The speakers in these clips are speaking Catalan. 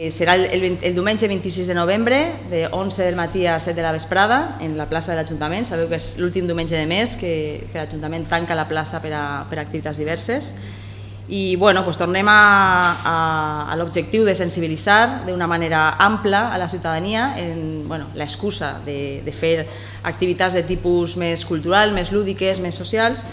Eh, serà el, el, el diumenge 26 de novembre, de 11 del matí a 7 de la vesprada, en la plaça de l'Ajuntament. Sabeu que és l'últim diumenge de mes que, que l'Ajuntament tanca la plaça per a, per a activitats diverses. I bueno, pues tornem a, a, a l'objectiu de sensibilitzar d'una manera ampla a la ciutadania en bueno, l'excusa de, de fer activitats de tipus més cultural, més lúdiques, més socials,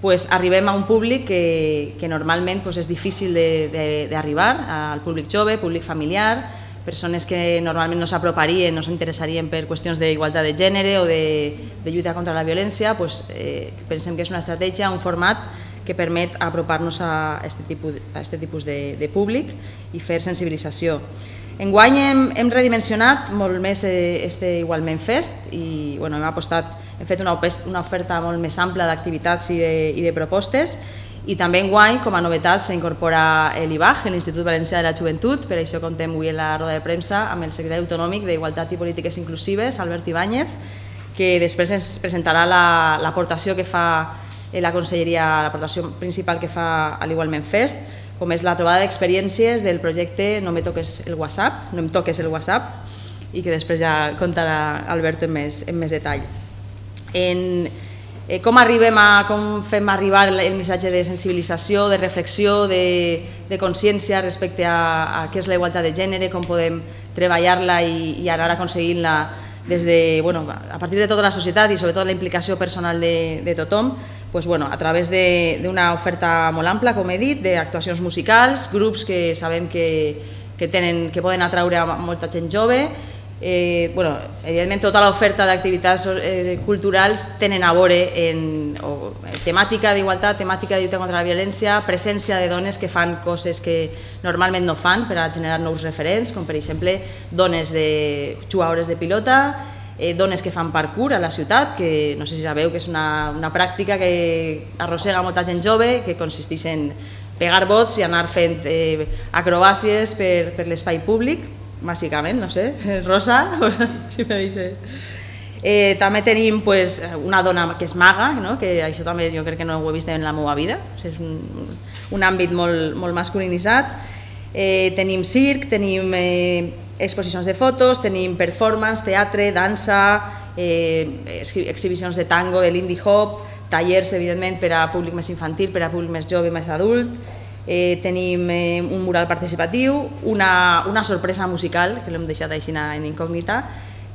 pues, arribem a un públic que, que normalment pues, és difícil d'arribar, al públic jove, públic familiar, persones que normalment no s'aproparien, no s'interessarien per qüestions d'igualtat de gènere o de, de lluita contra la violència, pues, eh, pensem que és una estratègia, un format que permet apropar-nos a aquest tipus, a este tipus de, de públic i fer sensibilització. Enguany hem, hem redimensionat molt més eh, este Igualment Fest i bueno, hem apostat, hem fet una, una oferta molt més ampla d'activitats i, de, i de propostes i també enguany, com a novetat, s'incorpora l'IBAG, l'Institut Valencià de la Joventut, per això contem avui en la roda de premsa amb el secretari autonòmic d'Igualtat i Polítiques Inclusives, Albert Ibáñez, que després ens presentarà l'aportació la, que fa la conselleria, l'aportació principal que fa a l'Igualment Fest, com és la trobada d'experiències del projecte No me toques el WhatsApp, no em toques el WhatsApp, i que després ja contarà Albert en més, en més detall. En, eh, com arribem a, com fem arribar el, el missatge de sensibilització, de reflexió, de, de consciència respecte a, a què és la igualtat de gènere, com podem treballar-la i, i anar aconseguint-la des de, bueno, a partir de tota la societat i sobretot la implicació personal de, de tothom, pues, bueno, a través d'una oferta molt ampla, com he dit, d'actuacions musicals, grups que sabem que, que, tenen, que poden atraure a molta gent jove, eh, bueno, evidentment tota l'oferta d'activitats eh, culturals tenen a veure en o, temàtica d'igualtat, temàtica de lluita contra la violència, presència de dones que fan coses que normalment no fan per a generar nous referents, com per exemple dones de jugadores de pilota, eh, dones que fan parkour a la ciutat, que no sé si sabeu que és una, una pràctica que arrossega molta gent jove, que consisteix en pegar bots i anar fent eh, acrobàcies per, per l'espai públic, bàsicament, no sé, Rosa, si me deixe. Eh, també tenim pues, una dona que és maga, no? que això també jo crec que no ho he vist en la meva vida, és un, un àmbit molt, molt masculinitzat. Eh, tenim circ, tenim eh, exposicions de fotos, tenim performance, teatre, dansa, eh, exhibicions de tango, de l'indie hop, tallers, evidentment, per a públic més infantil, per a públic més jove, més adult, eh, tenim eh, un mural participatiu, una, una sorpresa musical, que l'hem deixat així en incògnita,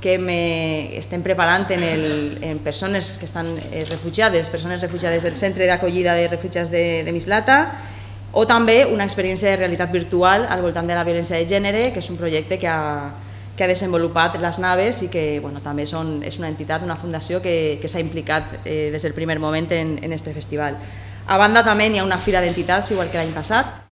que me, estem preparant en, el, en persones que estan eh, refugiades, persones refugiades del centre d'acollida de refugiats de, de Mislata, o també una experiència de realitat virtual al voltant de la violència de gènere, que és un projecte que ha, que ha desenvolupat les naves i que bueno, també són, és una entitat, una fundació que, que s'ha implicat eh, des del primer moment en, en este festival. A banda també hi ha una fira d'entitats, igual que l'any passat,